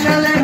Angela.